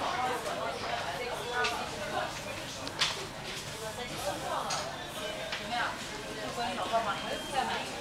嗯。好的嗯好的嗯好的嗯好的嗯好的嗯好的